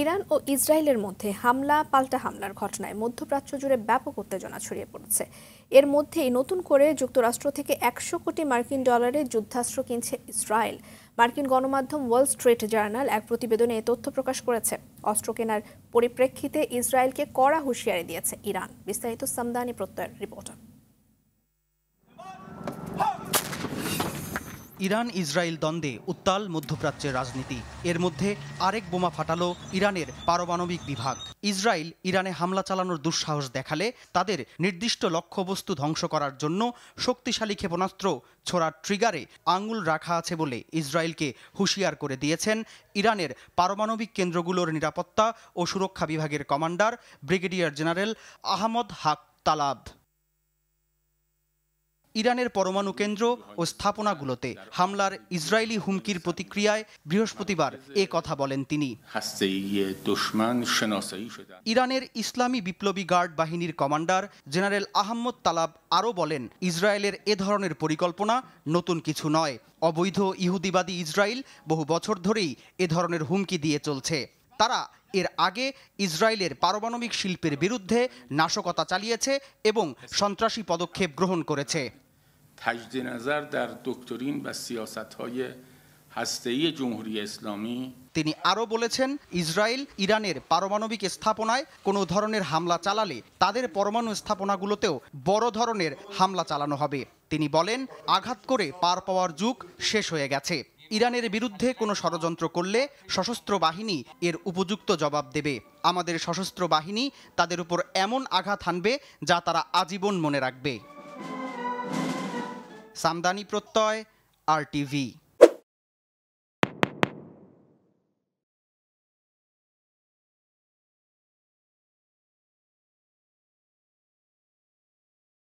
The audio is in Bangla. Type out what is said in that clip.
ইরান ও ইসরায়েলের মধ্যে হামলা, পাল্টা হামলার ঘটনায় মধ্যপ্রাচ্য জুড়ে ব্যাপক উত্তেজনা ছড়িয়ে পড়েছে। এর মধ্যেই নতুন করে যুক্তরাষ্ট্র থেকে একশো কোটি মার্কিন ডলারের যুদ্ধাস্ত্র কিনছে ইসরায়েল। মার্কিন গণমাধ্যম ওয়াল স্ট্রিট জার্নাল এক প্রতিবেদনে এ তথ্য প্রকাশ করেছে। অস্ত্র কেনার পরিপ্রেক্ষিতে ইসরায়েলকে কড়া হুঁশিয়ারি দিয়েছে ইরান। বিস্তারিত সামদানি প্রত্যয়ের রিপোর্টার ইরান ইসরায়েল দ্বন্দ্বে উত্তাল মধ্যপ্রাচ্যের রাজনীতি। এর মধ্যে আরেক বোমা ফাটালো ইরানের পারমাণবিক বিভাগ। ইসরায়েল ইরানে হামলা চালানোর দুঃসাহস দেখালে তাদের নির্দিষ্ট লক্ষ্যবস্তু ধ্বংস করার জন্য শক্তিশালী ক্ষেপণাস্ত্র ছোড়ার ট্রিগারে আঙুল রাখা আছে বলে ইসরায়েলকে হুঁশিয়ার করে দিয়েছেন ইরানের পারমাণবিক কেন্দ্রগুলোর নিরাপত্তা ও সুরক্ষা বিভাগের কমান্ডার ব্রিগেডিয়ার জেনারেল আহমদ হাক তালাব। ইরানের পরমাণু কেন্দ্র ও স্থাপনাগুলোতে হামলার ইসরায়েলি হুমকির প্রতিক্রিয়ায় বৃহস্পতিবার এ কথা বলেন তিনি। ইরানের ইসলামী বিপ্লবী গার্ড বাহিনীর কমান্ডার জেনারেল আহম্মদ তালাব আরও বলেন, ইসরায়েলের এ ধরনের পরিকল্পনা নতুন কিছু নয়। অবৈধ ইহুদিবাদী ইসরায়েল বহু বছর ধরেই এ ধরনের হুমকি দিয়ে চলছে। তারা এর আগে ইসরায়েলের পারমাণবিক শিল্পের বিরুদ্ধে নাশকতা চালিয়েছে এবং সন্ত্রাসী পদক্ষেপ গ্রহণ করেছে। تجدید نظر در دکترین و سیاست‌های هسته‌ای جمهوری اسلامی তিনি আরও বলেছেন ইসরায়েল ইরানের পারমাণবিক স্থাপনায় কোনো ধরনের হামলা চালালে তাদের পরমাণু স্থাপনাগুলোতেও বড় ধরনের হামলা চালানো হবে তিনি বলেন আঘাত করে পার পাওয়ার যুগ শেষ হয়ে গেছে ইরানের বিরুদ্ধে কোনো ষড়যন্ত্র করলে সশস্ত্র বাহিনী এর উপযুক্ত জবাব দেবে আমাদের সশস্ত্র বাহিনী তাদের উপর এমন আঘাত হানবে যা তারা আজীবন মনে রাখবে সামদানি প্রত্যয় আর টিভি